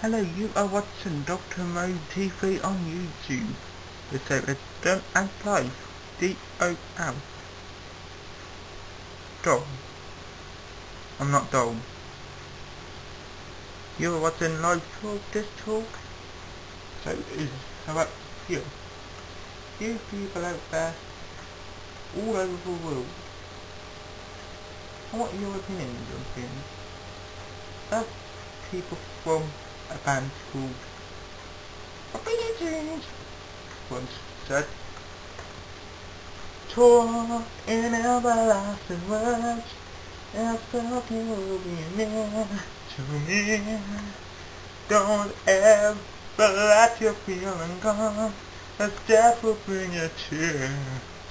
Hello, you are watching Dr. Mo TV on YouTube. The service done and live. D-O-L. Dom. I'm not Dom. You are watching live talk, this talk. So is how about you? You people out there, all over the world. I want your opinion, your opinion. Of people from a band called Obedience once said Talk in everlasting words. And something will be near to me. Don't ever let your feeling gone As death will bring a tear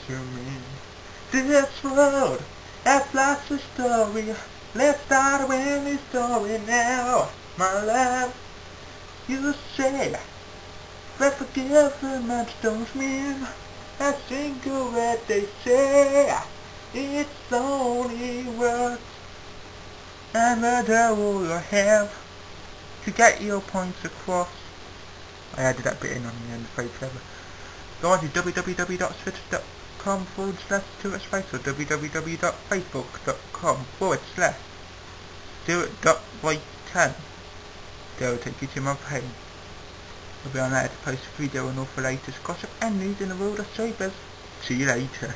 to me. This world, that last a story. Let's start with the story now. My love you say But forgiveness don't mean a single word they say. It's only words And the devil you have To get your points across. I added that bit in on the end, very clever Go on to www.twitter.com forward slash Stuart Space or www.facebook.com forward slash Stuart.white10 will take you to my page. I'll be on there to post a video on all the latest gossip and news in the world of sabers. See you later.